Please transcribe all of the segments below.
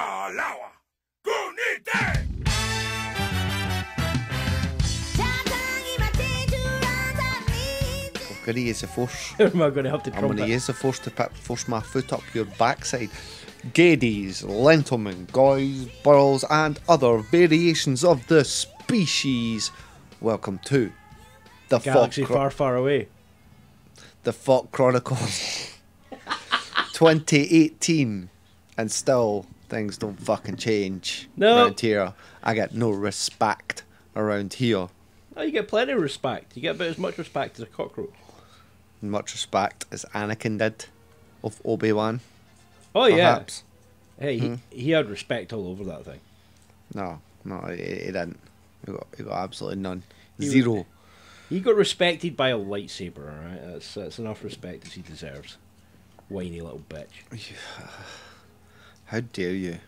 Alawa! Kunite! I'm gonna use the force. Am I going to have to I'm gonna use the force to put, force my foot up your backside. Gadies, lentilmen, guys, burls, and other variations of the species. Welcome to the Galaxy FAWK Chro- far, far away. the FAWK Chronicles 2018, and still things don't fucking change No. around here. I get no respect around here. Oh, you get plenty of respect. You get about as much respect as a cockroach. Much respect as Anakin did of Obi Wan. Oh yeah. Hey, Hmm. he, he had respect all over that thing. No, no, he, he didn't. He got, he got absolutely none. He was- Zero. He got respected by a lightsaber. All right, that's that's enough respect as he deserves. Whiny little bitch. How dare you?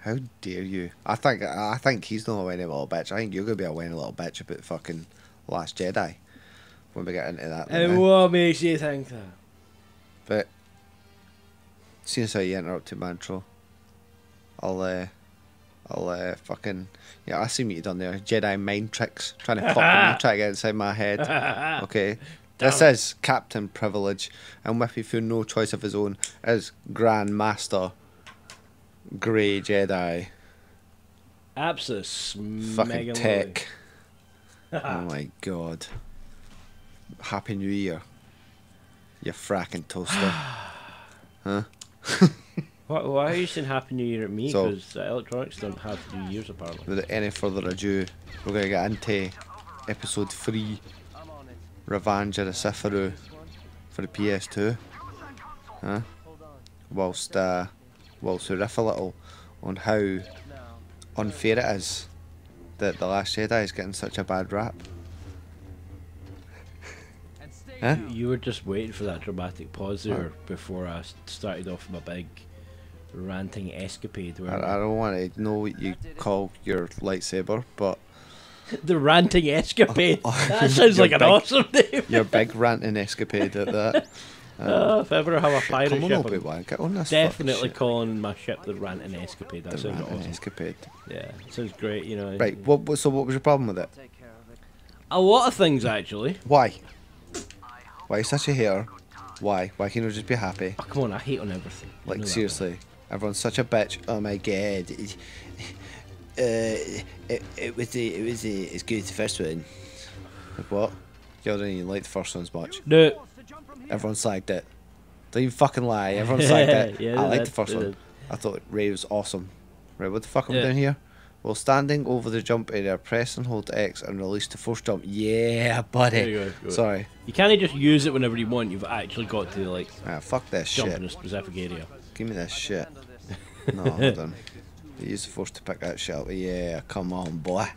How dare you? I think I think he's not a whiny little bitch. I think you're gonna be a whiny little bitch about fucking Last Jedi when we get into that. And what makes you think that? But seeing as how you interrupted my intro, I'll uh, I'll uh, fucking yeah. I see what you done there. Jedi mind tricks, trying to fucking try to get inside my head. Okay. This is Captain Privilege, and with me through no choice of his own is Grand Master Grey Jedi. Absolute Fucking tech. oh my god. Happy New Year. You fracking toaster. huh? Why, why are you saying Happy New Year at me? So- Because electronics don't have New Year's apparently. Without any further ado, we're going to get into episode 3 Revenge of the Sitharoo for the PS2. Huh? Whilst, uh, whilst we riff a little on how unfair it is that The Last Jedi is getting such a bad rap. Huh? You were just waiting for that dramatic pause there before I started off my big ranting escapade. I, Where I don't want to know what you call your lightsaber, but the ranting escapade. Oh, oh, that sounds Your like an big- awesome name. your big ranting escapade at that. Oh, if I ever have a pirate Come on, ship, Obi I'm Wan, get on this. definitely calling my ship the ranting escapade. That The sounds ranting awesome. escapade. Yeah, sounds great. You know, Right. What, what? So, what was your problem with it? a lot of things actually. Why? Why are you such a hater? Why? Why can you not just be happy? Oh, come on, I hate on everything. You Like that, seriously, everyone's such a bitch. Oh my god. It, uh, it, it was the, it was the, as good as the first one. Like what? You didn't even like the first one as much. No, Everyone slagged it. Don't even fucking lie. Everyone slagged it. Yeah, I liked the first one. I thought Rey was awesome. Right, what the fuck am I Yeah. doing here? While standing over the jump area, press and hold X and release the force jump. Yeah, buddy. There you go. Sorry. you can't just use it whenever you want. You've actually got to like Ah, fuck this jump shit. in a specific area. Give me this shit. No, hold on. Use the force to pick that shit up. Yeah, come on, boy.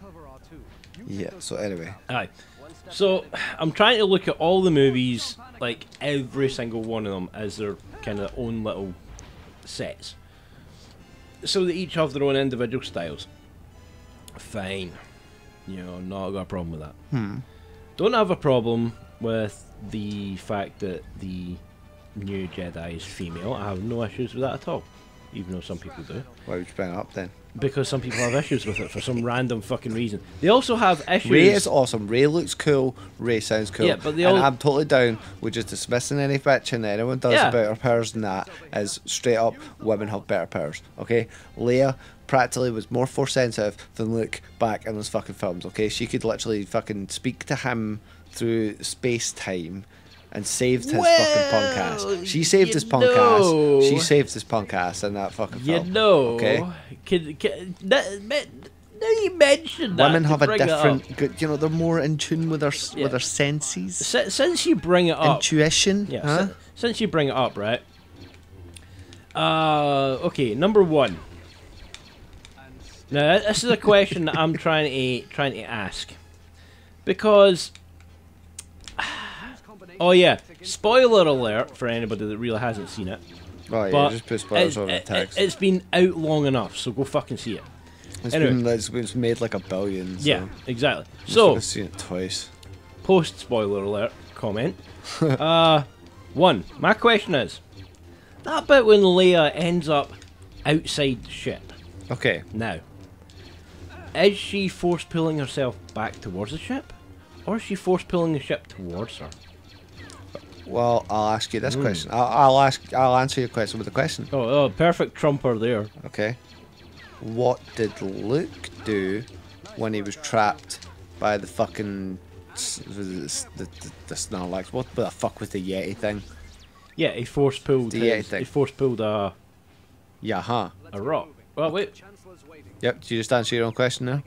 Yeah, so anyway. Aye. So I'm trying to look at all the movies, like every single one of them, as their kind of own little sets. So they each have their own individual styles. Fine. You know, not got a problem with that. Hmm. Don't have a problem with the fact that the new Jedi is female. I have no issues with that at all. Even though some people do. Why would you bring it up then? Because some people have issues with it for some random fucking reason. They also have issues. Rey is awesome. Rey looks cool. Rey sounds cool. Yeah, but they and I'm totally down with just dismissing any bitching that anyone does Yeah. about her powers than that as straight up women have better powers. Okay, Leia practically was more force sensitive than Luke back in those fucking films. Okay, she could literally fucking speak to him through space time. And saved his fucking punk ass. She saved his punk know. ass. She saved his punk ass in that fucking You film. know, Okay. can, can, that, me- now you mentioned that. Women have a bring it up. different, good, you know, they're more in tune with their Yeah. with their senses, Si- Since you bring it up, intuition. yeah. huh? si- since you bring it up, right? Uh, okay. Number one. Now this is a question that I'm trying to trying to ask, because. Oh yeah! Spoiler alert for anybody that really hasn't seen it. Oh yeah, But just put spoilers it's, over the text. it, has been out long enough, so go fucking see it. It's anyway. been it's, it's made like a billion. So Yeah, exactly. So I've seen it twice. post spoiler alert comment. uh, one. My question is that bit when Leia ends up outside the ship. Okay. Now, is she force pulling herself back towards the ship, or is she force pulling the ship towards her? Well, I'll ask you this Hmm. question. I'll, I'll ask. I'll answer your question with a question. Oh, oh perfect trumper there. Okay. What did Luke do when he was trapped by the fucking s- was it the, the, the Snorlax? What the fuck was the Yeti thing? Yeah, he force pulled. The his- Yeti thing. He force pulled a Yeah, huh? a rock. Well, wait. Yep. Did you just answer your own question now?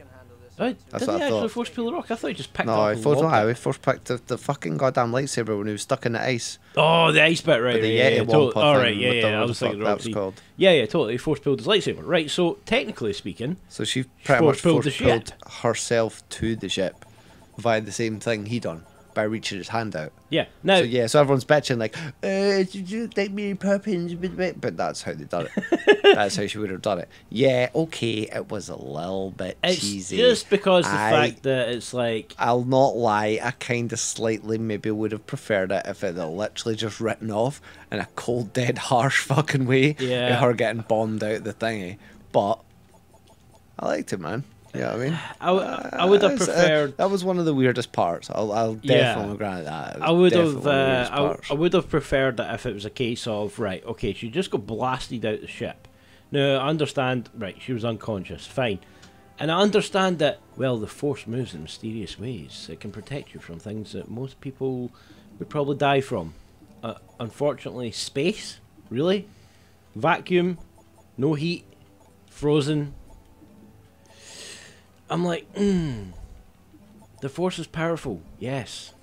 Oh, I, That's did he I actually thought. force pull the rock? I thought he just picked No, up first, lobbed no. I first picked the, the fucking goddamn lightsaber when he was stuck in the ice. Oh, the ice bit, right? With the right, Yeti yeah, totally. All right, yeah, yeah. I was thinking that was called. Yeah, yeah, totally. He force pulled his lightsaber. Right. So technically speaking, So she pretty force much force the pulled herself to the ship via the same thing he done by reaching his hand out. yeah. No. So yeah, so everyone's bitching like, uh, did you like Mary Poppins? But- that's how they done it. that's how she would have done it. Yeah, okay, it was a little bit it's cheesy. just because the I- fact that it's like I'll not lie, I kind of slightly maybe would have preferred it if it had literally just written off in a cold, dead, harsh fucking way. Yeah. Her getting bombed out the thingy. But I liked it, man. You know I mean? I, w- I would have Uh, uh, preferred. that was one of the weirdest parts. I'll, I'll Yeah. definitely grant that. I would have. one of the Uh. I would have preferred that if it was a case of right. Okay, she just got blasted out the ship. Now I understand. Right, she was unconscious. Fine, and I understand that. Well, the force moves in mysterious ways. It can protect you from things that most people would probably die from. Uh, unfortunately, space. Really, vacuum, no heat, frozen. I'm like, mm, the force is powerful. Yes,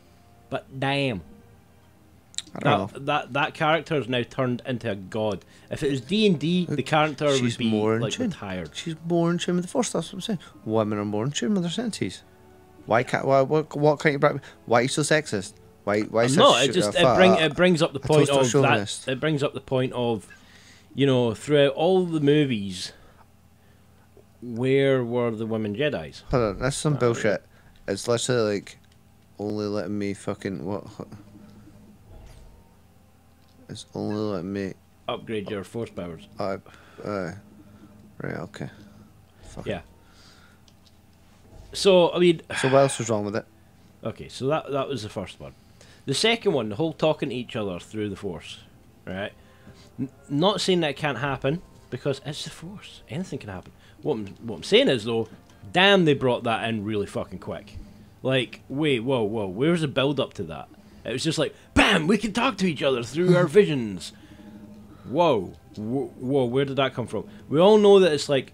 but damn. I don't know. That, that that character is now turned into a god. If it was D and D, the character She's would be more like tune. retired. She's more in tune with the force. That's what I'm saying. Women are more in tune with their senses. Why can't? Why? What? What can't you? bring- Why are you so sexist? Why? Why? I'm not. It just it bring it brings up the point of that. It brings up the point of, you know, throughout all the movies, where were the women Jedi's? Hold on, that's some bullshit. It's literally like only letting me fucking what? It's only letting me. Upgrade your force powers. Uh, uh, right. Okay. Fuck. Yeah. So I mean, So what else was wrong with it? Okay, so that that was the first one. The second one, the whole talking to each other through the force, right? N- not saying that it can't happen because it's the force. Anything can happen. What I'm, what I'm saying is though, damn, they brought that in really fucking quick. Like, wait, whoa, whoa, where's the build up to that? It was just like, bam, we can talk to each other through our visions. Whoa, whoa, whoa, where did that come from? We all know that it's like,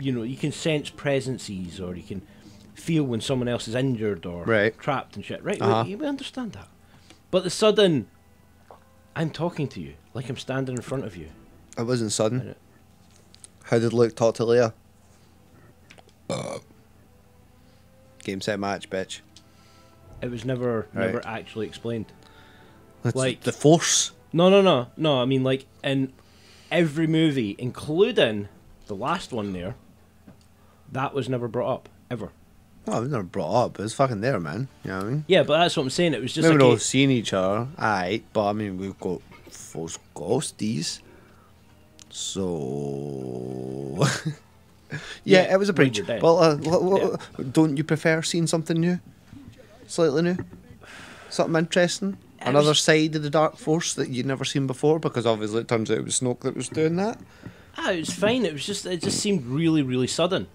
you know, you can sense presences or you can feel when someone else is injured or Right. trapped and shit. Right, we- Uh-huh. we, understand that. But the sudden, I'm talking to you like I'm standing in front of you. It wasn't sudden. Know. How did Luke talk to Leia? Uh, Game set match, bitch. It was never, Right. never actually explained. That's Like- the force. No, no, no, no. I mean, like in every movie, including the last one there, that was never brought up ever. Oh, it was never brought up. It was fucking there, man. You know what I mean? Yeah, but that's what I'm saying. It was just Maybe like we've all a- seen each other, aight, but I mean, we've got force ghosties. So. yeah, Yeah, it was a breach. Well, uh, wh- don't you prefer seeing something new? Slightly new? Something interesting? Another side of the Dark Force that you'd never seen before? Because obviously it turns out it was Snoke that was doing that. Ah, it was fine. It was just it just seemed really, really sudden.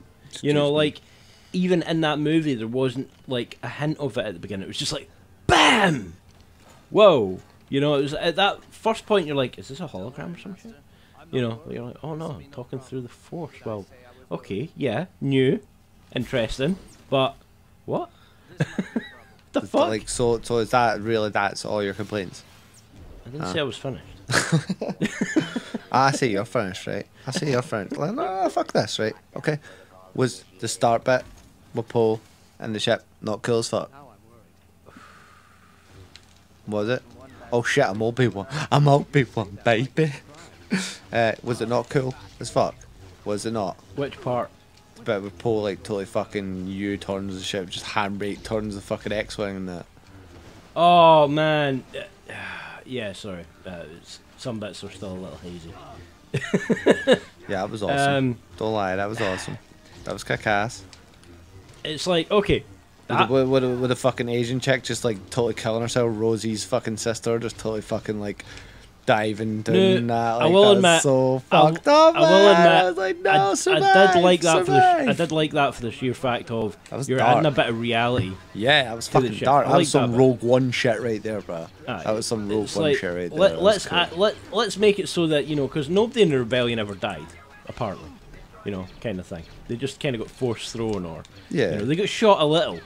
You know, me. like even in that movie, there wasn't like a hint of it at the beginning. It was just like, bam, whoa. You know, it was at that first point. You're like, is this a hologram or something? You know, you're like, oh no, I'm talking through the force. Well, okay, yeah, new, interesting, but what? the fuck? Like, so, so is that really that's all your complaints? I didn't say I was finished. Ah, I see you're finished, right? I see you're finished. Like, no, fuck this, right? Okay. Was the start bit with Poe and the ship not cool as fuck? Was it? Oh shit, I'm Obi Wan. I'm Obi Wan, baby. Uh, was it not cool as fuck? Was it not? Which part? The bit with Poe like totally fucking U turns the ship, just handbrake turns the fucking X-wing and that. Oh man, yeah. Sorry, uh, it's, some bits are still a little hazy. Yeah, that was awesome. Um, Don't lie, that was awesome. That was kick ass. It's like okay, With, a, with, with, a, with a fucking Asian chick just like totally killing herself. Rosie's fucking sister just totally fucking like diving down No, that. I Like, will admit- so I- fucked up. I will man. admit, I was like, no, I, survive, I did like that for the I did like that for the sheer fact of you're dark. adding a bit of reality. Yeah, that was fucking dark. I That like was some that. Rogue One shit right there, bro. Aye, that was some Rogue One like, shit right there. Let, let's cool. add- let let's make it so that you know because nobody in the rebellion ever died, apparently, you know, kind of thing. They just kind of got force thrown or Yeah. you know, they got shot a little,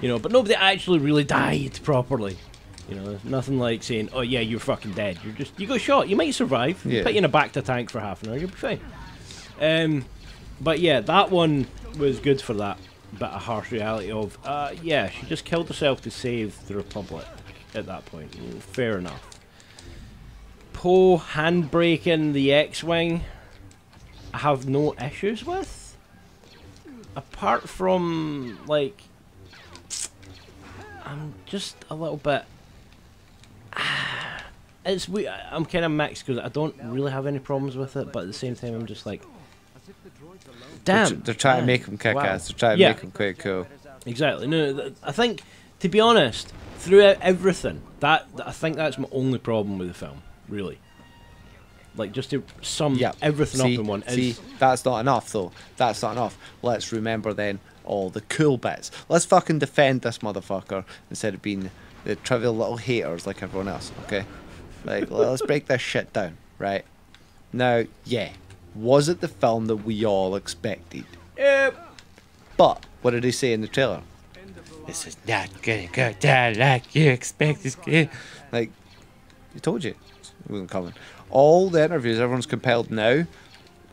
you know, but nobody actually really died properly. You know, nothing like saying, "Oh yeah, you're fucking dead." You're just you got shot. You might survive. Yeah. Put you in a bacta tank for half an hour, you'll be fine. Um, but yeah, that one was good for that bit of harsh reality of, uh, yeah, she just killed herself to save the Republic at that point. Fair enough. Poe handbraking the X-wing, I have no issues with. Apart from like, I'm just a little bit. It's we. I'm kind of mixed because I don't really have any problems with it, but at the same time, I'm just like, They're, damn. they're trying to make him kick wow." ass. They're trying to Yeah. make him quite cool. Exactly. No, I think to be honest, throughout everything, that I think that's my only problem with the film, really. Like just to sum Yeah. everything see, up in one See, is that's not enough though. That's not enough. Let's remember then all the cool bits. Let's fucking defend this motherfucker instead of being the trivial little haters like everyone else. Okay, like let's break this shit down. Right now, yeah, was it the film that we all expected? Yep. But what did he say in the trailer? This is not gonna go down like you expect. It's good. Like, he told you it wasn't coming. All the interviews everyone's compelled now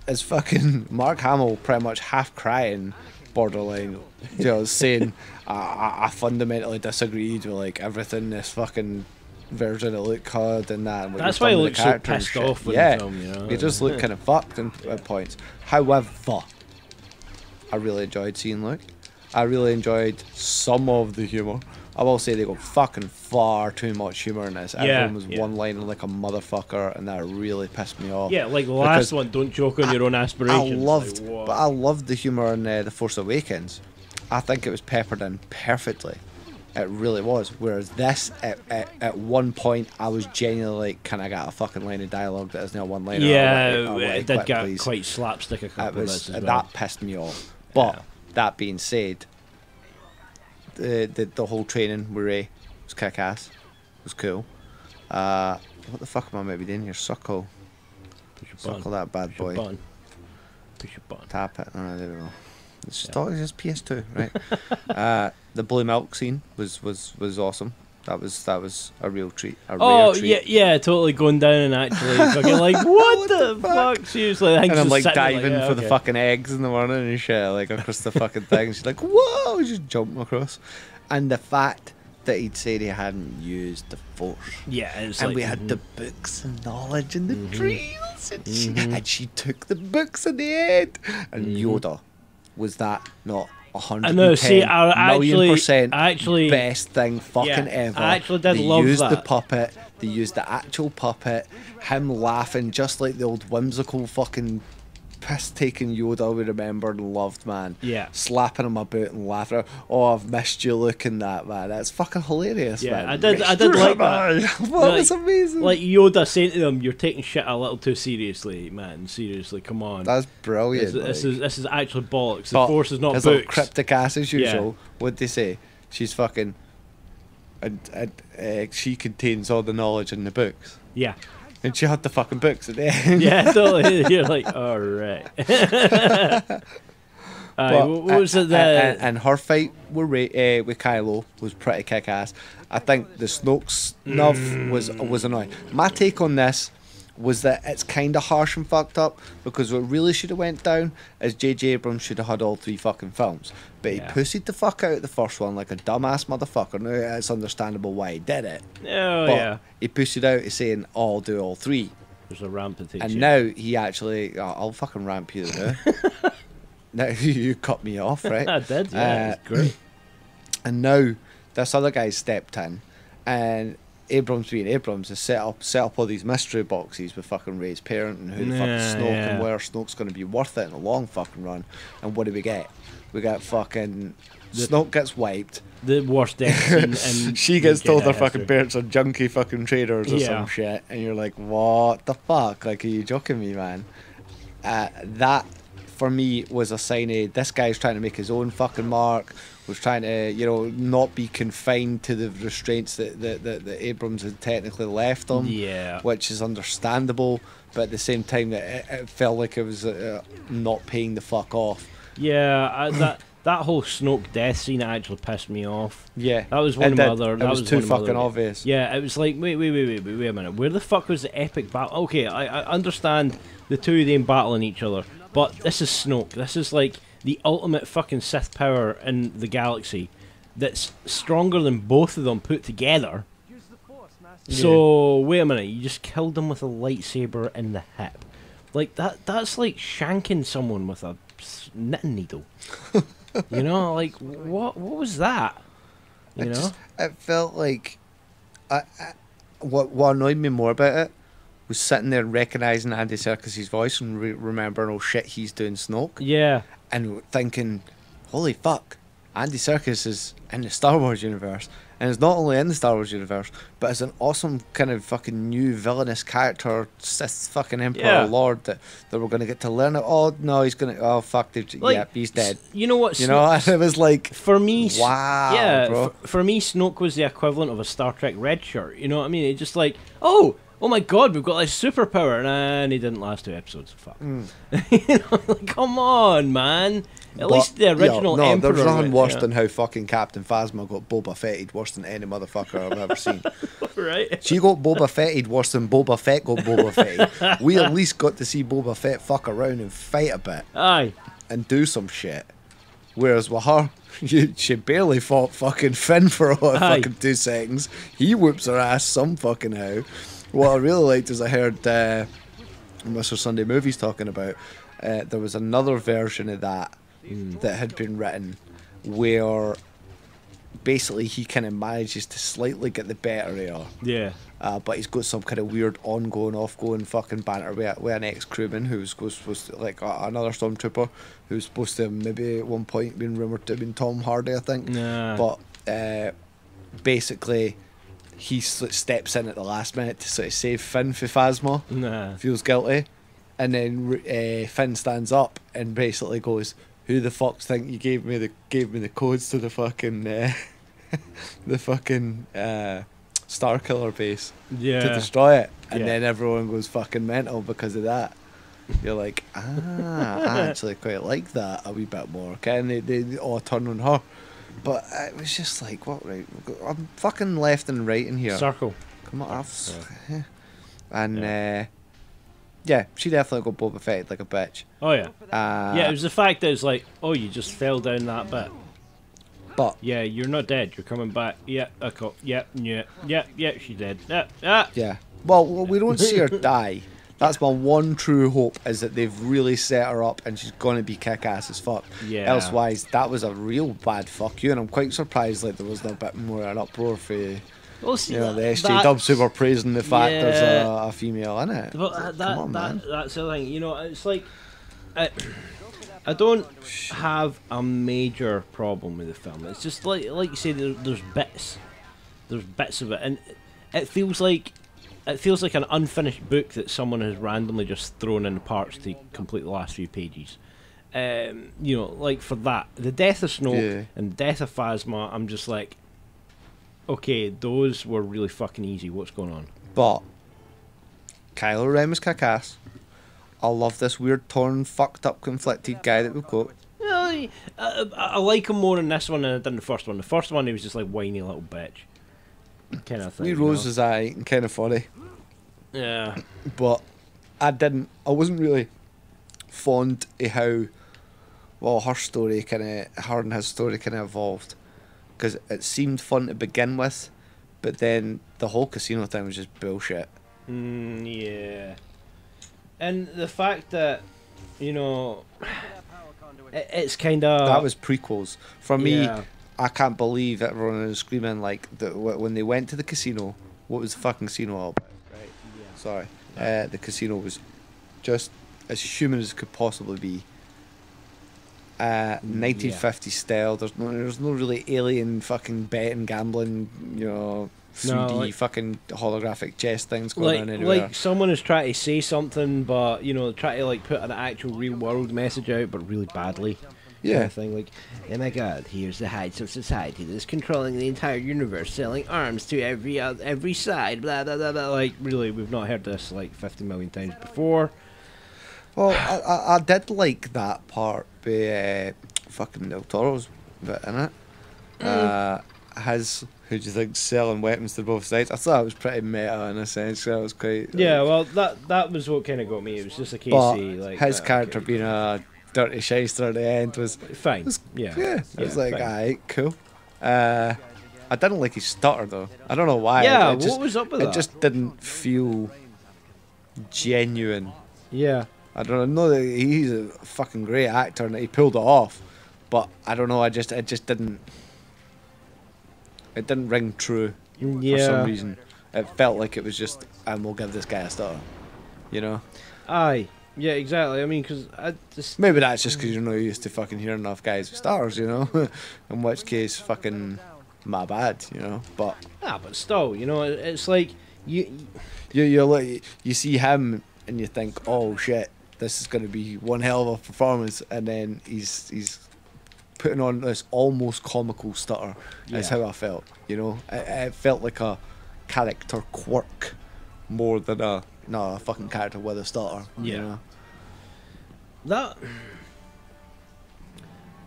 is fucking Mark Hamill pretty much half crying, borderline, you know, saying I, I, I fundamentally disagreed with like everything this fucking version of Luke had and that. and That's why he looks so pissed off yeah, film, you know? He just looked kind of fucked in, at points. However, I really enjoyed seeing Luke. I really enjoyed some of the humour. I will say they got fucking far too much humour in this. Yeah, Everyone was yeah. one lining like a motherfucker, and that really pissed me off. Yeah, like the last one. Don't joke on your own aspirations. I loved, Like, but I loved the humour in uh, the Force Awakens. I think it was peppered in perfectly. It really was. Whereas this, at, at, at one point, I was genuinely like, "Can I get a fucking line of dialogue that isn't a one line?" yeah, it did get please. quite slapstick a It couple of was as that well. pissed me off. But Yeah. that being said, the, the the whole training with Rey was kick ass. It was cool. Uh, what the fuck am I maybe doing here? Suckle, Push your suckle that bad Push boy. button. Push your button. Tap it. Oh, there we go. It's just, Yeah. just PS2, right? uh, the blue milk scene was, was, was awesome. That was that was a real treat. A Oh treat. yeah, yeah, totally going down and actually fucking like what, What the, the fuck? Seriously, I think and I'm like diving yeah, for the fucking eggs in the morning and shit, like across the fucking thing. She's like, whoa, just jumping across. And the fact that he'd said he hadn't used the force. Yeah, and like, we had mhm. the books and knowledge and the Mhm. drills, and, she, Mhm. and she took the books in the end. And Mhm. Yoda, was that not hundred I know, see, I actually- percent actually- best thing fucking Yeah, ever? I actually did they love used the puppet. They used the actual puppet. Him laughing just like the old whimsical fucking piss taking Yoda we remembered and loved, man. Yeah. Slapping him about and laughing. Oh, I've missed you looking that, man. That's fucking hilarious, Yeah, man. I did- I did like man. that. That Like- was amazing. Like Yoda saying to them, "You're taking shit a little too seriously, man. Seriously, come on. That's brilliant. this, this is this is actually bollocks. The force is not books." cryptic ass as Yeah. usual. What'd they say? She's fucking. And, and uh, she contains all the knowledge in the books. Yeah, And she had the fucking books at the end. yeah, totally. You're like, all right. Aye, But- what was it? The and, and her fight with Rey, uh, with Kylo was pretty kick ass. I think the Snoke snuff was was annoying. My take on this was that it's kind of harsh and fucked up because what really should have went down is J.J. Abrams should have had all three fucking films, but he Yeah. pussied the fuck out the first one like a dumbass motherfucker. Now it's understandable why he did it, oh but yeah, he pussied out saying, "Oh, "I'll do all three. there's a ramp. And now he actually, oh, I'll fucking ramp you now. now you cut me off, right? I did. Yeah, Uh, great. And now this other guy stepped in, and Abrams being Abrams has set up set up all these mystery boxes with fucking Rey's parent and who the fuck is Snoke yeah. and where Snoke's going to be worth it in the long fucking run. And what do we get? We get fucking The- Snoke gets wiped. The worst death scene. And she gets told her fucking history. parents are junkie fucking traders or Yeah. some shit, and you're like, what the fuck? Like, are you joking me, man? Uh, that for me was a sign of this guy's trying to make his own fucking mark. Was trying to, you know, not be confined to the restraints that that, that, that Abrams had technically left him Yeah. which is understandable, but at the same time, it, it- felt like it was uh, not paying the fuck off. Yeah, I, that that whole Snoke death scene actually pissed me off. Yeah, That was one of my other. That was, was too one of my fucking obvious. Yeah, it was like wait, wait, wait, wait, wait, wait a minute. Where the fuck was the epic battle? Okay, I, I understand the two of them battling each other, but this is Snoke. This is like the ultimate fucking Sith power in the galaxy. That's stronger than both of them put together. So wait a minute, you just killed him with a lightsaber in the hip, like that. That's like shanking someone with a knitting needle. you know, like what? What was that? You it know? just it felt like I, I, what what annoyed me more about it was sitting there recognizing Andy Serkis's voice and re- remembering oh shit he's doing Snoke yeah. and thinking holy fuck Andy Serkis is in the Star Wars universe and is not only in the Star Wars universe but is an awesome kind of fucking new villainous character Sith fucking Emperor Yeah. Lord that, that we're gonna get to learn oh no he's gonna oh fuck they've, Like, yeah he's dead You know what? you know and it was like for me, Wow, yeah. For, for me, Snoke was the equivalent of a Star Trek red shirt. You know what I mean? It's just like, oh, oh my god, we've got this superpower, and he didn't last two episodes. Fuck. Mm. You know, like, come on, man. At But, least the yeah, original no, Emperor. there's nothing worse yeah. than how fucking Captain Phasma got Boba Fetted worse than any motherfucker I've ever seen. right. She got Boba Fetted worse than Boba Fett got Boba Fetted. we at least got to see Boba Fett fuck around and fight a bit Aye. and do some shit. Whereas with her, she barely fought fucking Finn for a fucking two seconds. He whoops her ass some fucking how. What I really liked is I heard uh, Mr. Sunday Movies talking about uh, there was another version of that that had been written where basically he kind of manages to slightly get the better of her. Yeah. Uh, but he's got some kind of weird ongoing, off-going fucking banter with, with an ex-crewman who's was supposed to, like uh, another stormtrooper who's supposed to maybe at one point been rumored to have been Tom Hardy, I think. Nah. But uh, basically, he steps in at the last minute to sort of save Finn for Phasma. Nah. Feels guilty, and then uh, Finn stands up and basically goes, "Who the fuck think you gave me the gave me the codes to the fucking uh, the fucking uh, Star Killer base Yeah. to destroy it?" And Yeah. then everyone goes fucking mental because of that. You're like, ah, I actually quite like that a wee bit more. Okay, and they, they, they all turn on her. But it was just like, what, right? I'm fucking left and right in here. Circle. Come on, I've, yeah. And, uh, yeah, she definitely got Boba Fett like a bitch. Oh yeah. Uh, yeah, it was the fact that it's like, oh, you just fell down that bit. but, Yeah, you're not dead. You're coming back. Yeah, I caught. Yeah, yeah, yeah, yeah. She's dead. Yeah, ah. yeah. Well, we don't see her die. That's my one true hope is that they've really set her up and she's going to be kick ass as fuck. Yeah. Elsewise, that was a real bad fuck you, and I'm quite surprised like there wasn't a bit more of an uproar for you Well, see, know the that- SJ Dubs who were praising the fact there's a, a female in it. But uh, Come that, on, that, man. that's the thing. You know, it's like I, I don't have a major problem with the film. It's just like like you say, there, there's bits, there's bits of it, and it feels like it feels like an unfinished book that someone has randomly just thrown in parts to complete the last few pages. Um, you know, like for that, the death of Snoke Yeah. and death of Phasma, I'm just like, okay, those were really fucking easy. What's going on? But Kylo Ren was kick ass. I love this weird, torn, fucked up, conflicted guy that we've got. I, I, I like him more in this one than I did in the first one. The first one, he was just like whiny little bitch, kind of thing. Wee you know? Rose is eye and kind of funny, Yeah, but I didn't. I wasn't really fond of how well her story kind of her and his story kind of evolved because it seemed fun to begin with, but then the whole casino thing was just bullshit. mm, yeah. And the fact that you know, it, it's kind of that was prequels for me. yeah. I can't believe everyone was screaming like the, when they went to the casino what was the fucking casino all about? Right. Sorry. Uh, the casino was just as human as it could possibly be. Uh, 1950s style. There's no, there's no really alien fucking betting, gambling, you know, 3D No, like- fucking holographic chess things going Like, on anywhere. like someone is trying to say something, but you know, try to like put an actual real world message out, but really badly. Yeah. kind of thing. Like, oh my God, here's the heights of society that's controlling the entire universe, selling arms to every uh, every side. Blah blah blah blah. Like, really, we've not heard this like 50 million times before. Well, I, I, I did like that part with uh, fucking Del Toro's bit in it. Uh, his, who do you think, selling weapons to both sides. I thought it was pretty meta in a sense. That was quite. Yeah, well, that that was what kind of got me. It was just a case but of like his uh, character okay. being a dirty shyster at the end was. fine. was- yeah, Yeah, it was like, alright, cool. Uh, I didn't like his stutter though. I don't know why. yeah. It just, what was up with it that? just didn't feel genuine. yeah. I don't know that he's a fucking great actor and he pulled it off, but I don't know. I just it just didn't. It didn't ring true for some reason. It felt like it was just, and we'll give this guy a star. You know, Aye. Yeah, exactly. I mean, because I just maybe that's just because you're not used to fucking hearing enough guys with stars. You know, in which case, fucking my bad. You know, but ah, but still, you know, it's like you. you you like you see him and you think, oh shit, this is gonna be one hell of a performance, and then he's he's putting on this almost comical stutter. That's Yeah. how I felt. You know, it, it felt like a character quirk more than a no a fucking character with a stutter. You Yeah. know? That.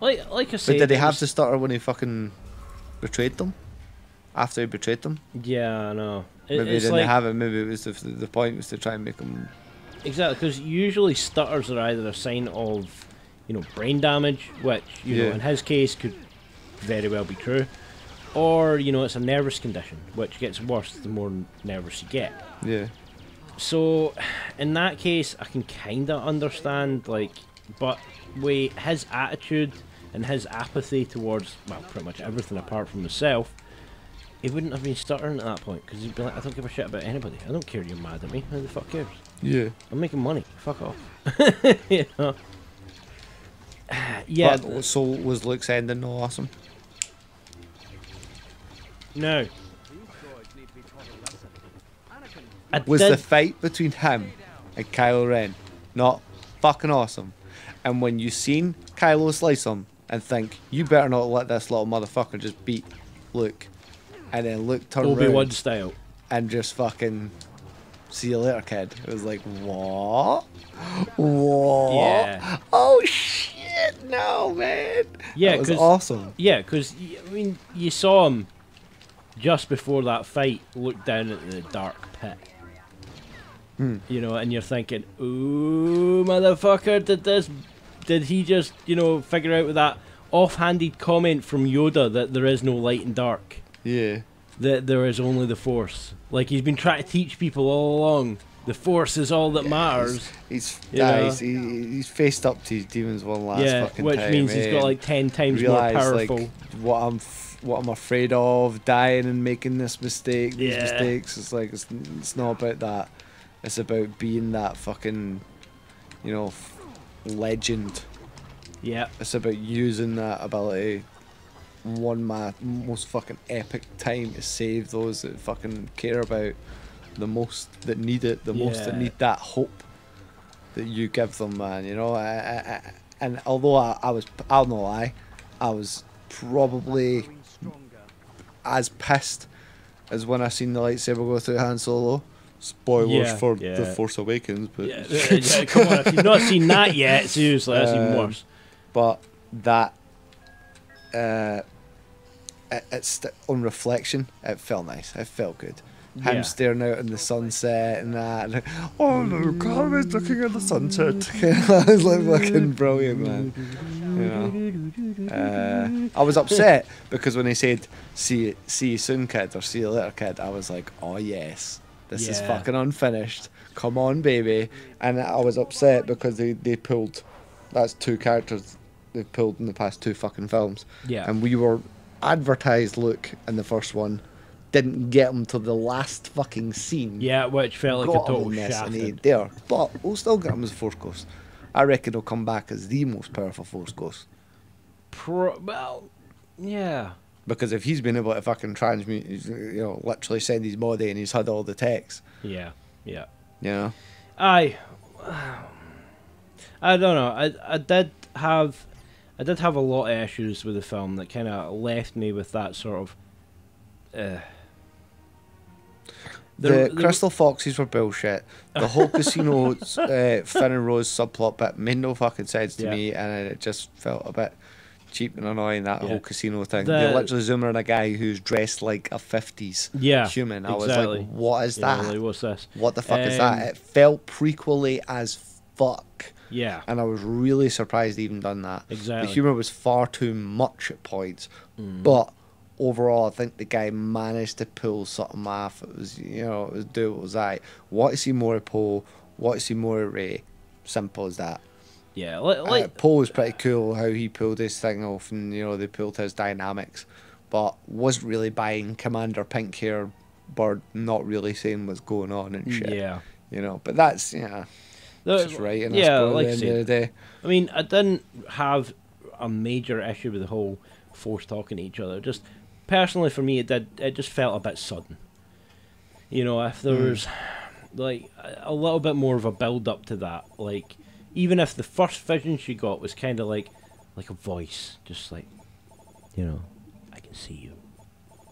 Like, like I said. But did he have was- to stutter when he fucking betrayed them? After he betrayed them, Yeah, I know. It, maybe he didn't like have it. Maybe it was the, the point was to try and make him. exactly because usually stutters are either a sign of, you know, brain damage, which you know in his case could very well be true, or you know it's a nervous condition which gets worse the more nervous you get. Yeah. So, in that case, I can kind of understand, like, but with his attitude and his apathy towards, well, pretty much everything apart from himself, he wouldn't have been stuttering at that point because he'd be like, I don't give a shit about anybody. I don't care you're mad at me. Who the fuck cares? Yeah. I'm making money. Fuck off. you know? yeah. But, so was Luke's ending awesome? no. I Was did, the fight between him and Kylo Ren not fucking awesome? And when you seen Kylo slice him and think, you better not let this little motherfucker just beat Luke. And then Luke turned Obi Wan style. and just fucking see you later, kid. It was like, what? What? Yeah. Oh shit, no, man. Yeah, that was awesome. Yeah, because I mean, you saw him just before that fight look down at the dark pit. Hmm. You know, and you're thinking, "Ooh, motherfucker! Did this? Did he just, you know, figure out with that offhanded comment from Yoda that there is no light and dark, Yeah. that there is only the Force? Like he's been trying to teach people all along. The Force is all that matters. He's yeah, he's, he, he's faced up to his demons one last yeah, fucking which time. means he's got like ten times realise, more powerful. like what I'm f- what I'm afraid of dying and making this mistake these Yeah. mistakes it's like it's, it's not about that it's about being that fucking you know f- legend. Yeah, it's about using that ability one ma- most fucking epic time to save those that fucking care about the most that need it the most that need that hope that you give them man you know? I, I, I, and although I, I was I'll not lie I was probably as pissed as when I seen the lightsaber go through Han Solo spoilers Yeah, for yeah. the Force Awakens but yeah, yeah, Come on, if you've not seen that yet, seriously, that's even Um, worse. but that uh it, it's on reflection it felt nice. It felt good. Him Yeah. staring out in the sunset and that like, oh no God is looking at the sunset. It was like fucking brilliant man. You know? Uh, I was upset because when he said see see you soon kid or see you later kid I was like oh yes this is fucking unfinished come on baby and I was upset because they, they pulled that's two characters they've pulled in the past two fucking films Yeah. and we were advertised Luke in the first one didn't get him to the last fucking scene. Yeah, which felt like a total in this and he ain't there. But we'll still get him as a Force Ghost. I reckon he'll come back as the most powerful Force Ghost. Pro- well, yeah. Because if he's been able to fucking transmute, you know, literally send his body and he's had all the text, Yeah, yeah. you know. I, I don't know. I I did have, I did have a lot of issues with the film that kind of left me with that sort of. Uh, The there- Crystal Foxes were bullshit. The whole casino uh, Finn and Rose subplot bit made no fucking sense to Yeah. me, and it just felt a bit cheap and annoying. That Yeah. whole casino thing. The- they literally zooming on a guy who's dressed like a fifties Yeah, human. I exactly. was like, what is that? like, what's this? what the fuck is Um, that? It felt prequely as fuck. Yeah, and I was really surprised they even done that. Exactly. The humor was far too much at points, Mm. but overall, I think the guy managed to pull something off. It was, you know, it was doable. It was I want to see more of Poe. Want to see more of Rey. Simple as that. Yeah. Like, Uh, like Poe was pretty cool how he pulled his thing off, and you know they pulled his dynamics, but wasn't really buying Commander Pink Hair Bird not really saying what's going on and shit. yeah. You know, but that's yeah, just right. And yeah, like I the end said, of the day. I mean, I didn't have a major issue with the whole force talking to each other. Just personally, for me, it did. It just felt a bit sudden. You know, if there Mm. was like a little bit more of a build up to that, like even if the first vision she got was kind of like like a voice, just like you know, I can see you.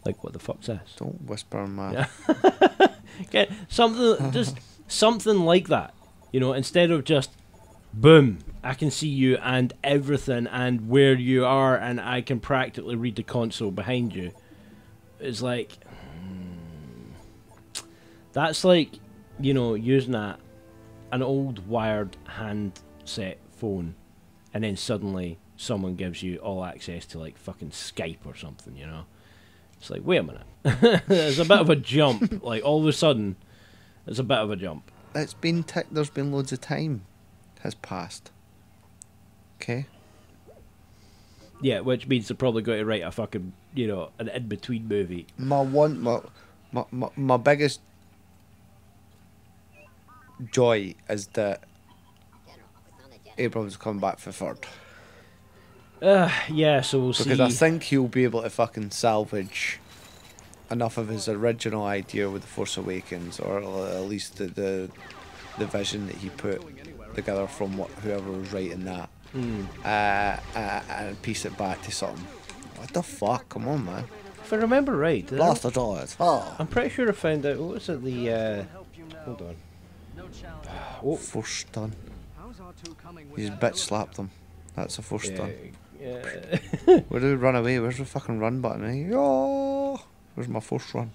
Like what the fuck's this? Don't whisper in my. Yeah. Okay, something just something like that. You know, instead of just boom, I can see you and everything and where you are and I can practically read the console behind you. It's like hmm, that's like, you know, using a an old wired handset phone and then suddenly someone gives you all access to like fucking Skype or something, you know. It's like, wait a minute. There's a bit of a jump. Like all of a sudden, it's a bit of a jump. It's been t- there's been loads of time has passed. Okay. Yeah, which means they're probably going to write a fucking, you know, an in between movie. My one my, my my my biggest joy is that Abrams come back for third Uh, yeah, so we'll because see. I think he'll be able to fucking salvage enough of his original idea with the Force Awakens, or at least the the, the vision that he put together from what whoever was writing that. Mm. uh, uh, and piece it back to something. What the fuck? Come on, man. If I remember right, did I- Lost the dollars. Oh. I'm pretty sure I found out. What was it? The uh, hold on. Oh, Force stun. He's bitch slapped him. That's a force yeah, stun. yeah. Where do we run away? Where's the fucking run button? Eh? Oh, where's my force run?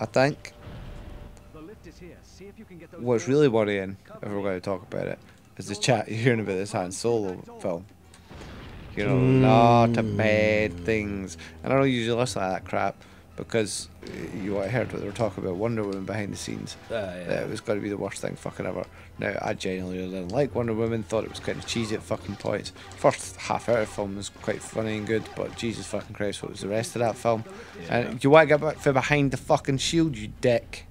I think what's really worrying, if we're going to talk about it, is the chat you're hearing about this Han Solo film. You know, a lot of bad things. And I don't usually listen to that crap because uh, you heard what they were talking about Wonder Woman behind the scenes. Ah, yeah. That it was going to be the worst thing fucking ever. Now, I genuinely didn't like Wonder Woman, thought it was kind of cheesy at fucking points. First half hour of the film was quite funny and good, but Jesus fucking Christ, what was the rest of that film? And you want to get back for behind the fucking shield, you dick.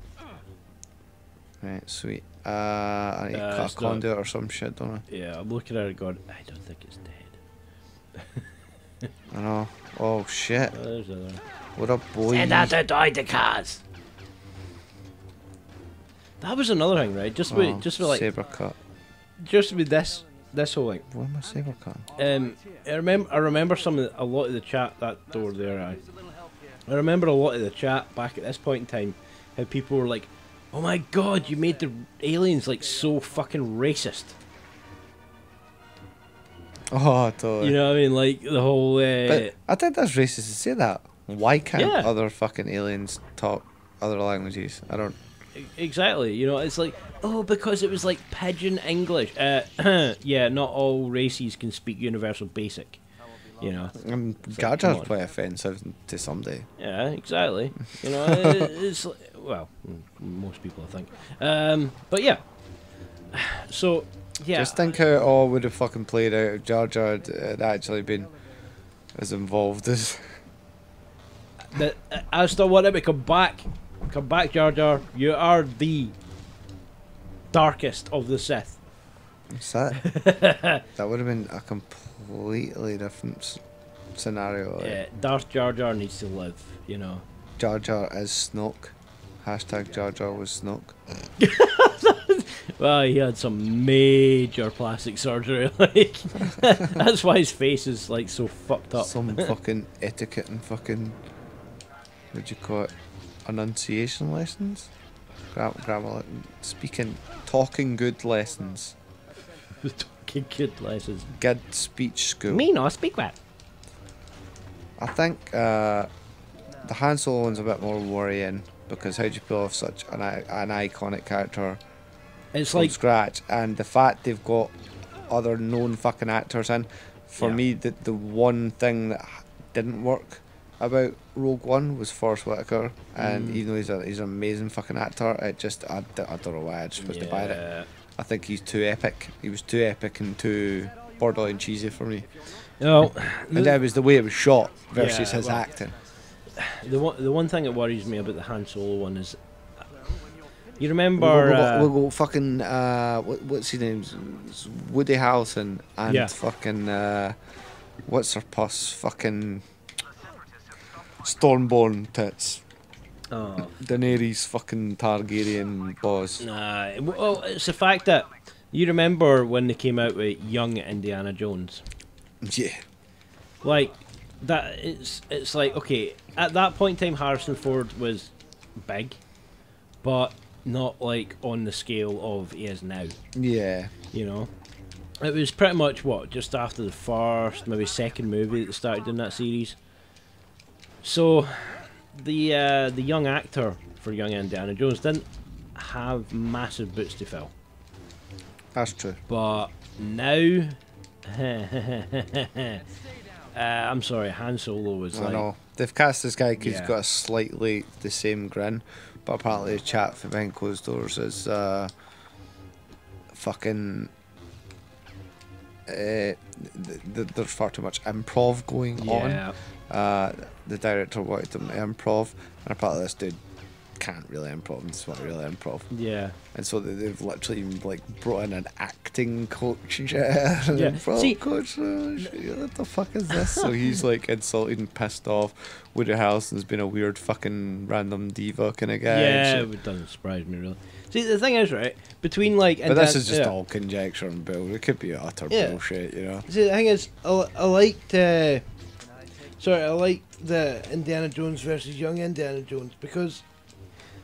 Right, sweet. Uh, I need to Uh, cut it's a not- or some shit, don't I? Yeah, I'm looking at it going, I don't think it's dead. I know. Oh shit. Oh, there's another. What up, boy? the die the cars. That was another thing, right? Just with, Oh, just with like, saber cut. just with this, this whole thing. Where am I saber cut? Um, I remember, I remember some of the, a lot of the chat that door there. I, I remember a lot of the chat back at this point in time, how people were like, "Oh my god, you made the aliens like so fucking racist." Oh, totally. You know what I mean? Like the whole. Uh, But I think that's racist to say that. Why can't Yeah. other fucking aliens talk other languages? I don't. Exactly. You know, it's like, oh, because it was like pidgin English. Uh, yeah, not all races can speak universal basic. You know. Um, Gaja's on. quite offensive to somebody. Yeah, exactly. You know, it, it's like- well, most people I think. Um, but yeah. So yeah, Just think how it all would have fucking played out if Jar Jar had actually been as involved as. That I still want him to come back. Come back, Jar Jar. You are the darkest of the Sith. What's that? that would have been a completely different scenario. like, Yeah, Darth Jar Jar needs to live. You know. Jar Jar is Snoke. Hashtag Jar Jar was Snoke. Well, he had some major plastic surgery. Like that's why his face is like so fucked up. Some fucking etiquette and fucking. What'd you call it? Enunciation lessons? Gra- grammar, speaking, talking good lessons. Talking kid lessons. Good speech school. Me no speak that. I think uh, the Han Solo one's a bit more worrying because how do you pull off such an, an iconic character It's from like scratch? And the fact they've got other known fucking actors in, for Yeah. me, the, the one thing that didn't work about Rogue One was Forest Whitaker, and Mm. even though he's a he's an amazing fucking actor, it just I, I don't know why I just was to buy it. I think he's too epic. He was too epic and too borderline cheesy for me. No, And that was the way it was shot versus Yeah, his well, acting. the one the one thing that worries me about the Han Solo one is, you remember? we'll, go, uh, we'll go fucking uh, what, what's his name? It's Woody Harrelson and Yeah. fucking uh, what's her puss? Fucking Stormborn tits. oh, Daenerys fucking Targaryen boss. nah, well, it's the fact that you remember when they came out with young Indiana Jones. Yeah. like that it's it's like okay at that point in time harrison ford was big but not like on the scale of he is now Yeah. you know it was pretty much what just after the first maybe second movie that started in that series so the uh, the young actor for young indiana jones didn't have massive boots to fill That's true. but now uh, I'm sorry, Han Solo was I like know. They've cast this guy 'cause he's Yeah. got a slightly the same grin, but apparently the chat for behind closed doors is uh, fucking. Uh, th- th- there's far too much improv going yeah, on. Uh, the director wanted them to improv, and apparently this dude can't really improv and just want to really improv. yeah. And so they- they've literally like brought in an acting coach, yeah, an Yeah, improv see- coach. what the fuck is this? so he's like insulted and pissed off. Woody Harrelson's been a weird fucking random diva kind of guy. yeah, it doesn't surprise me really. See, the thing is, right, between like, but this is just yeah. all conjecture and build. It could be utter Yeah. bullshit, you know. See, the thing is, I, I liked, uh, sorry, I like the Indiana Jones versus Young Indiana Jones because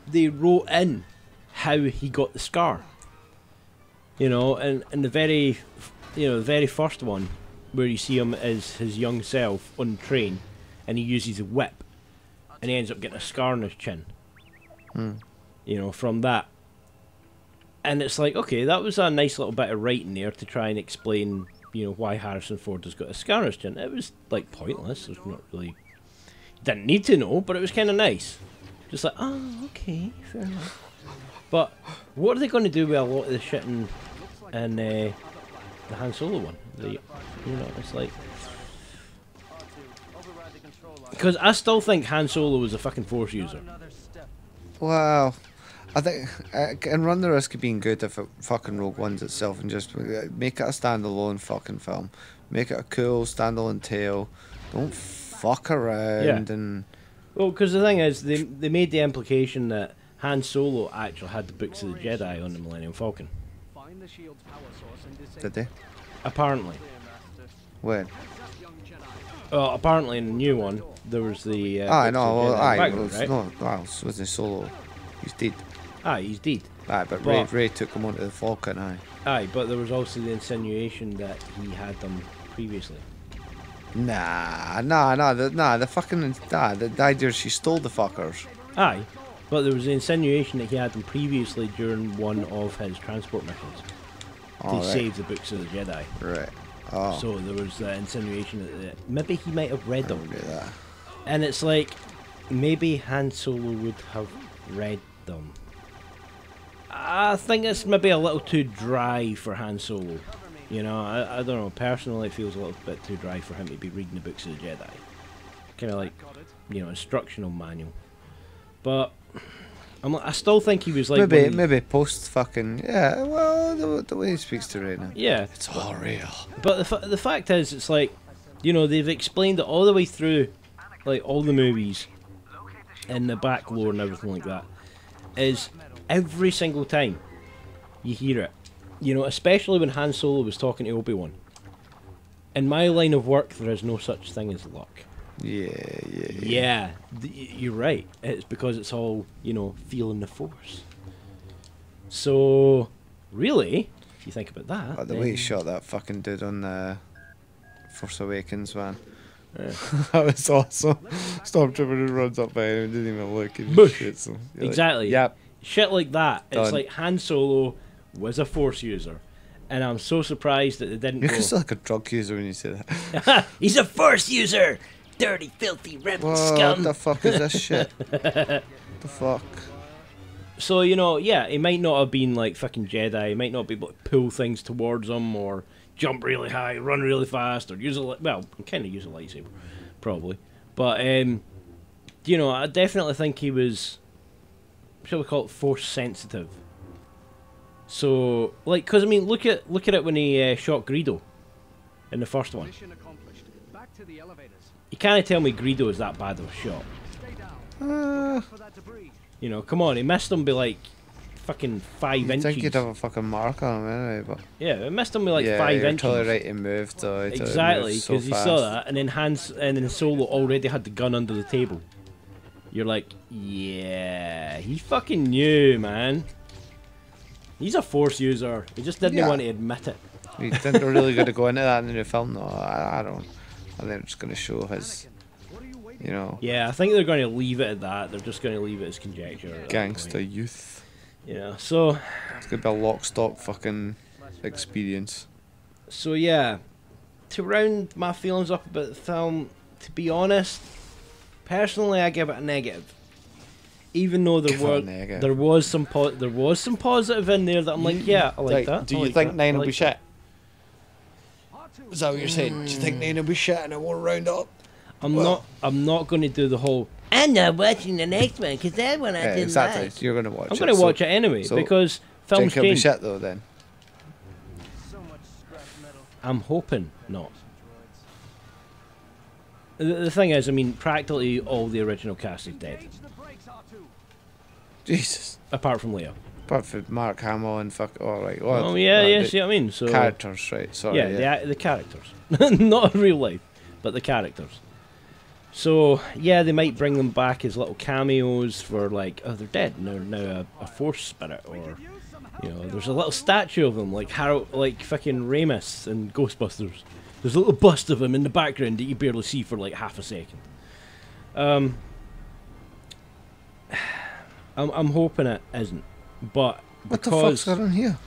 they wrote in how he got the scar. You know, and and the very, you know, the very first one where you see him as his young self on the train, and he uses a whip, and he ends up getting a scar on his chin. Hmm. You know, from that. And it's like, okay, that was a nice little bit of writing there to try and explain, you know, why Harrison Ford has got a scar on chin. It was like pointless. It's not really didn't need to know, but it was kind of nice. Just like, oh, okay, fair enough. But what are they going to do with a lot of the shit in, in uh, the Han Solo one? The, you know, it's like because I still think Han Solo was a fucking Force user. Well, I think it can run the risk of being good if it fucking Rogue One's itself and just uh, make it a standalone fucking film. Make it a cool standalone tale. Don't fuck around and Well, because the thing is, they they made the implication that Han Solo actually had the books of the Jedi on the Millennium Falcon. did they? Apparently, When? well, apparently in the new one there was the. Uh, Aye, books no, of the well, Jedi aye, background, well, no, well, it wasn't solo. He's dead. Aye, he's dead. Aye, but, Rey, But- Rey took him onto the Falcon, aye. Aye, but there was also the insinuation that he had them previously. Nah, nah, nah, the, nah, the fucking, nah, the, idea she stole the fuckers. Aye, but there was the insinuation that he had them previously during one of his transport missions to Oh, right. save the books of the Jedi. Right. Oh, So there was the insinuation that maybe he might have read them. And it's like, maybe Han Solo would have read them. I think it's maybe a little too dry for Han Solo. You know, I, I don't know. Personally, it feels a little bit too dry for him to be reading the books of the Jedi. Kind of like, you know, instructional manual. But I'm, I still think he was like maybe maybe post fucking yeah. Well, the, the way he speaks to Raina, yeah. it's all real. But the, fa- the fact is, it's like, you know, they've explained it all the way through, like all the movies, and the back lore and everything like that. Is every single time you hear it, you know, especially when Han Solo was talking to Obi Wan. In my line of work, there is no such thing as luck. Yeah, yeah, yeah. Yeah, you're right. It's because it's all, you know, feeling the force. So, really, if you think about that, But the way he shot that fucking dude on the Force Awakens, man. Yeah. that was awesome. Stormtrooper just runs up by him, didn't even look and Bush. shoots him. You're like, Exactly. yep. Shit like that. It's like Han Solo was a Force user, and I'm so surprised that they didn't You're go. like a drug user when you say that. He's a Force user, dirty, filthy rebel What scum. What the fuck is this shit? the fuck? So you know, yeah, he might not have been like fucking Jedi. He might not be able to pull things towards him or jump really high, run really fast, or use a li- well, kind of use a lightsaber, probably. But um, you know, I definitely think he was, shall we call it, force sensitive. So, like, because I mean, look at look at it when he uh, shot Greedo in the first one. Mission accomplished. Back to the elevators. You can't tell me Greedo is that bad of a shot. Stay down. Uh, For that debris. You know, come on, he missed him by like fucking 5 you inches. think you'd have a fucking mark on him anyway, but Yeah, it missed him by like yeah, five you're inches. totally right. He moved, though. He totally Exactly, moved so because you saw that, and then Hans and then Solo already had the gun under the table. You're like, yeah, he fucking knew, man. He's a force user. He just didn't Yeah. want to admit it. We didn't really going to go into that in the new film, though. I, I don't. I think they're just going to show his, you know, Yeah, I think they're going to leave it at that. They're just going to leave it as conjecture. gangster youth. Yeah. So, It's going to be a lock, stock fucking experience. so yeah. To round my feelings up about the film, to be honest, personally, I give it a negative. Even though there Give it a were negative. there was some po- there was some positive in there that I'm like, yeah, I like that. Do I you like think that, nine I will be like shit? Part. Is that what you're saying? Do you think nine will be shit and it won't round up? I'm Well- not. I'm not going to do the whole. And I'm not watching the next one because that one I Yeah, didn't exactly. like. You're going to watch it. I'm going to so watch it anyway so because Do you films think it'll be change. shit though then? So much scrap metal. I'm hoping not. The, the thing is, I mean, practically all the original cast is dead, Engage the brakes, R2. Jesus. apart from Leo. Apart from Mark Hamill and fuck. All right. Well, Oh yeah, yeah. See what I mean? So Characters, right? Sorry. yeah, Yeah. The, the characters, not in real life, but the characters. So yeah, they might bring them back as little cameos for like, oh, they're dead and they're now a, a force spirit, or Use some help. you know, there's a little statue of them like Harold, like fucking Ramis and Ghostbusters. There's a little bust of him in the background that you barely see for like half a second. Um, I'm I'm hoping it isn't, but what the fuck's going on here?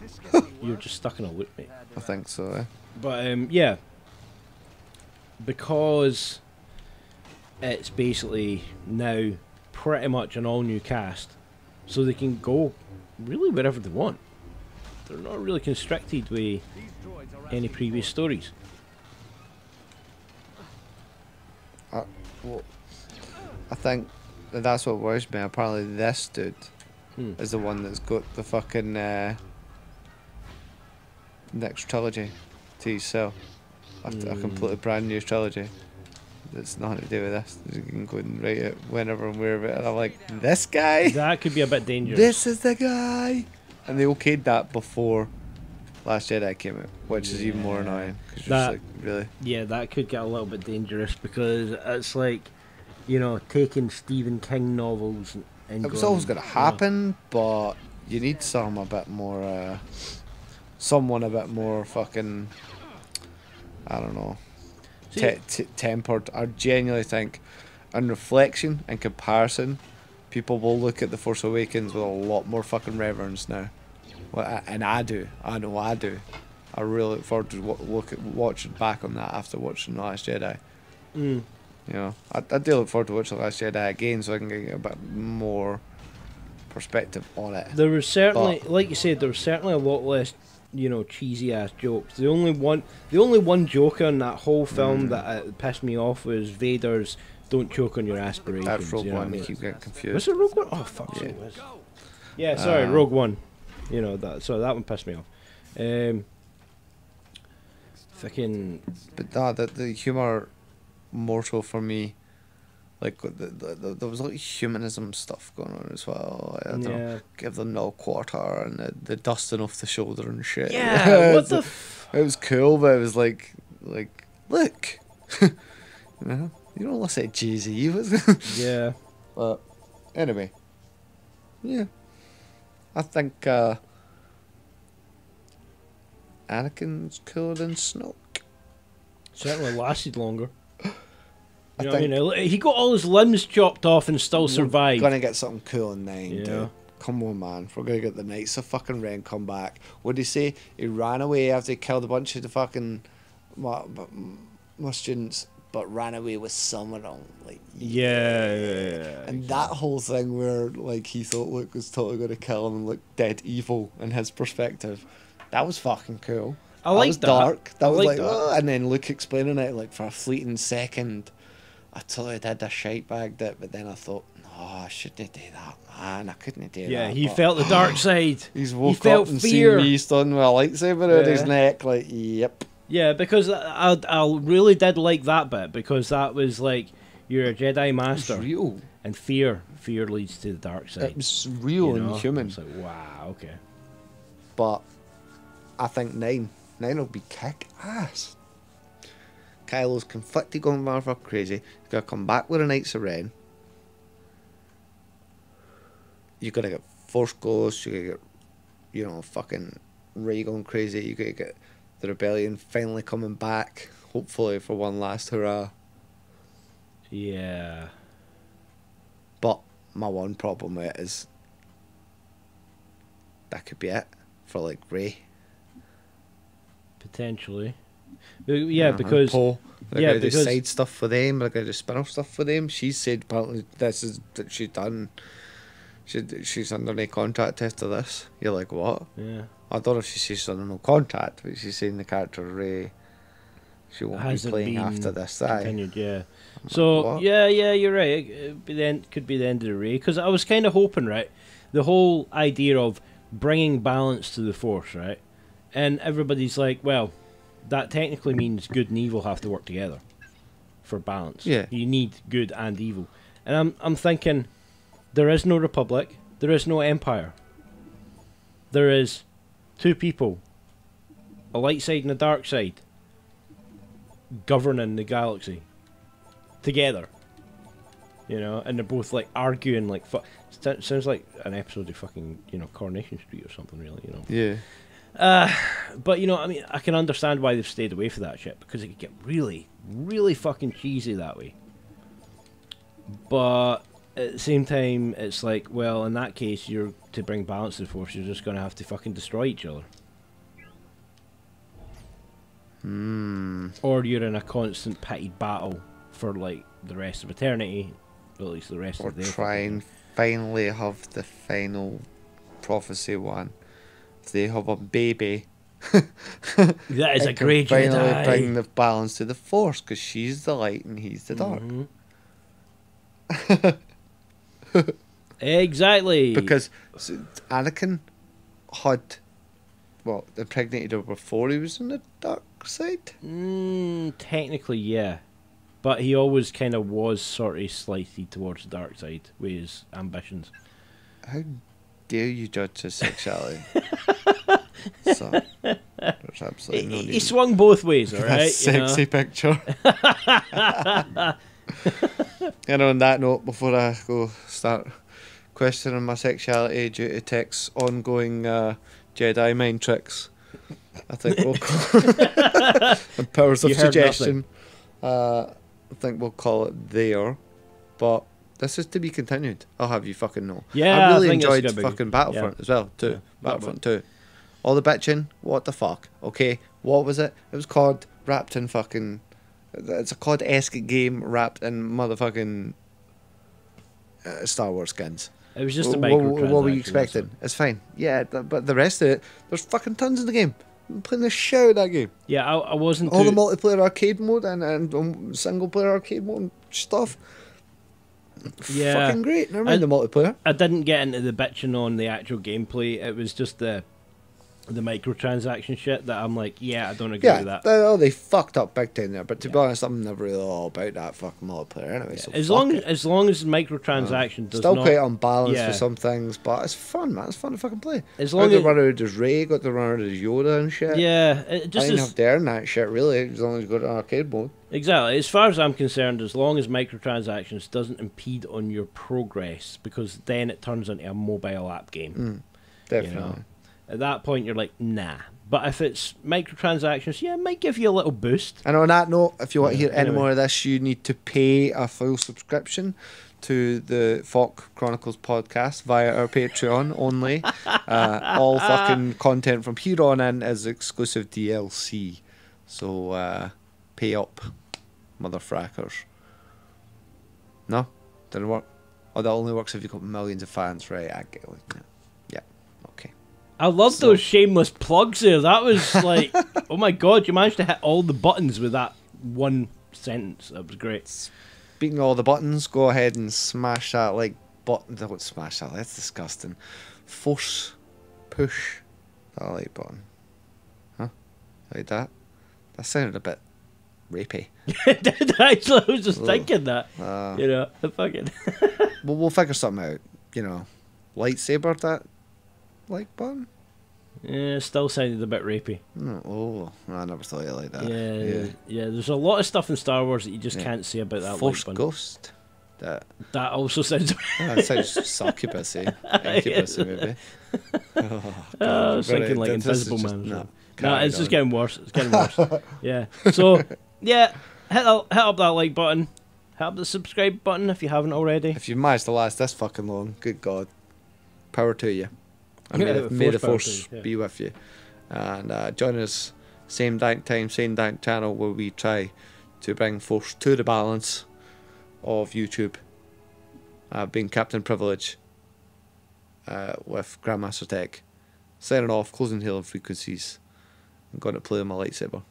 This gets me you're just stuck in a loop, mate. I think so. Eh? But um, yeah, because it's basically now pretty much an all new cast, so they can go really wherever they want. They're not really constricted with These droids are any previous for stories. Well, I think that that's what worries me. Apparently, this dude Hmm. is the one that's got the fucking uh, next trilogy to himself. A, a Hmm. completely brand new trilogy. That's nothing to do with this. You can go and write it whenever and wherever. And I'm like, this guy. That could be a bit dangerous. This is the guy. And they okayed that before Last Jedi came out, which is even more annoying. Because That- just like, really? yeah, that could get a little bit dangerous because it's like, you know, taking Stephen King novels and, and It was going, always going to you know, happen, but you need some a bit more, uh, someone a bit more fucking, I don't know, te- tempered. I genuinely think, on reflection and comparison, people will look at The Force Awakens with a lot more fucking reverence now. Well, and I do. I know I do. I really look forward to look at watching back on that after watching The Last Jedi. Mm. You know, I, I do look forward to watching The Last Jedi again so I can get a bit more perspective on it. There was certainly, like you said, there was certainly a lot less you know, cheesy ass jokes. The only one, the only one joker in that whole film that uh, pissed me off was Vader's "Don't choke on your aspirations." That's Rogue you know I One. You mean? keep getting confused. Was it Rogue One? Oh fuck, Yeah. Yeah, sorry, Uh, Rogue One. You know that. So that one pissed me off. Um, fucking But that the the humor more so for me. Like the, the, the, there was like humanism stuff going on as well. I don't know, yeah, give them no quarter and the, the dusting off the shoulder and shit. yeah. what the? a- F- It was cool, but it was like, like, look, you know, you don't listen to Jay Z. yeah. but anyway, yeah, I think uh, Anakin's cooler than Snoke. Certainly lasted longer. I You know I think- mean? He got all his limbs chopped off and still survived. We're gonna get something cool in nine, Yeah. dude. Come on, man. We're gonna get the Knights of fucking Ren come back. What did he say? He ran away after he killed a bunch of the fucking my, my students, but ran away with some of them. Like, Yeah, yeah, yeah. And that whole thing where like he thought Luke was totally gonna kill him and look dead evil in his perspective, that was fucking cool. I that like was that. dark. That I was like like, that. "Oh," and then Luke explaining it like for a fleeting second. I totally did a shite bagged it, but then I thought, no, I shouldn't do that, man. I couldn't do Yeah, that. Yeah, he but felt the dark side. He's woke felt up and fear. seen me stunned with a lightsaber around his neck. Like, yep. Yeah, because I, I, really did like that bit because that was like you're a Jedi It's master real. and fear, fear leads to the dark side. It was real you and human. It's like wow, okay. But I think nine. Nine will be kick ass. Kylo's conflicted going motherfucker crazy. He's gotta come back with a Knights of Ren. You're gonna get Force Ghosts. you're gonna get you know, fucking Rey going crazy, you're gonna get the rebellion finally coming back, hopefully for one last hurrah. Yeah, But my one problem with it is that could be it for like Rey. potentially. But yeah, because Poe, they're yeah, gonna do side stuff for them. They're gonna do spin-off stuff for them. She said apparently this is that she's done. She she's under no contract after this. You're like what? yeah, I don't know if she says she's under no contract, but she's saying the character Rey. She won't Hasn't be playing after this. Continued. Yeah. So yeah, yeah, you're right. It be the end, could be the end of the Rey because I was kind of hoping, right, the whole idea of bringing balance to the Force, right, and everybody's like, well, that technically means good and evil have to work together for balance. Yeah. You need good and evil, and I'm I'm thinking, there is no Republic, there is no Empire. There is two people, a light side and a dark side, governing the galaxy together. You know, and they're both like arguing like fuck. sounds like an episode of fucking you know Coronation Street or something really. You know, Yeah. Uh, but you know, I mean, I can understand why they've stayed away from that shit because it could get really, really fucking cheesy that way. But at the same time, it's like, well, in that case, you're to bring balance to the force, you're just gonna have to fucking destroy each other, Hmm. or you're in a constant pitted battle for like the rest of eternity, or at least the rest Or of the try and finally have the final prophecy one. If they have a baby. That is a great finally Jedi. bring the balance to the force because she's the light and he's the dark. Mhm. exactly. Because Anakin had, well, impregnated her before he was in the dark side. Mm, technically, yeah. But he always kind of was sort of slighted towards the dark side with his ambitions. How dare you judge his sexuality? so, there's absolutely no he, he swung both ways, alright? that you know? sexy picture. and on that note, before I go start questioning my sexuality due to Tech's ongoing uh, Jedi mind tricks, I think we'll call and powers of You suggestion. Uh, I think we'll call it there. But this is to be continued. I'll have you fucking know. Yeah, I I really it's enjoyed fucking. Battlefront Yeah. as well too. Yeah, Battlefront two. All the bitching, what the fuck? Okay, what was it? It was called wrapped in fucking. It's a COD esque game wrapped in motherfucking uh, Star Wars skins. It was just a micro. What, were you expecting? It's fine. Yeah, th- but the rest of it, there's fucking tons in the game. I'm playing the shit out of that game. Yeah, I, I wasn't. All too, the multiplayer arcade mode and, and um, single player arcade mode and stuff. Yeah. Fucking great. Never mind I- the multiplayer. I didn't get into the bitching on the actual gameplay. It was just the the microtransaction shit that I'm like, yeah, I don't agree Yeah, with that. they, oh, they fucked up big time there. But to be honest, I'm never really all about that fucking multiplayer anyway. So as long it. as long as microtransaction does Still not, quite unbalanced yeah. for some things, but it's fun, man. It's fun to fucking play. As got long to as- run out as Rey, got to run out as Yoda and shit. yeah, it I just didn't as, have to earn that shit really, as long as you got an arcade mode. exactly. As far as I'm concerned, as long as microtransactions doesn't impede on your progress, because then it turns into a mobile app game. Mm. Definitely. You know, at that point, you're like, nah. But if it's microtransactions, yeah, it might give you a little boost. And on that note, if you want to hear any more of this, you need to pay a full subscription to the FAWK Chronicles podcast via our Patreon only. Uh, all fucking content from here on in is exclusive DLC. So uh, pay up, motherfrackers. No? Didn't work? Oh, that only works if you've got millions of fans, right? I get it. Yeah. yeah. Okay. I love those shameless plugs there. That was like, oh my god, you managed to hit all the buttons with that one sentence. That was great. Speaking all the buttons, go ahead and smash that like button. Don't smash that. That's disgusting. Force push that like button. Huh? Like that? That sounded a bit rapey. Did actually? I was just Ugh. thinking that. Uh, You know, fucking. Well, we'll figure something out. You know, lightsaber that like button. Yeah, still sounded a bit rapey. Oh, I never thought of it like that. yeah, yeah, There's a lot of stuff in Star Wars that you just Yeah. can't say about that. Force like ghost. That That also sounds. that sounds succubusy, incubusy maybe. Oh, I God, oh, was we're thinking gonna- like this is Invisible just- Man. or no, something. No, carry it's just getting worse. It's getting worse. yeah. So, yeah, hit, the- hit up that like button. Hit up the subscribe button if you haven't already. If you managed to last this fucking long, good God, power to you. And Yeah, may, the, may the force power to yeah. be with you. And uh, join us same dank time, same dank channel where we try to bring force to the balance of YouTube. Uh, being Captain Privilege uh, with Grandmaster Tech. Signing off, closing hailing frequencies. I'm going to play with my lightsaber.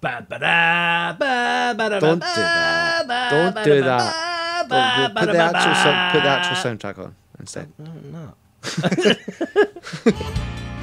Ba-ba-da, ba-ba-da, Don't do that. Don't do that. ba-ba, Put the actual, sou- put the actual soundtrack on instead. No, no. Ha ha ha ha!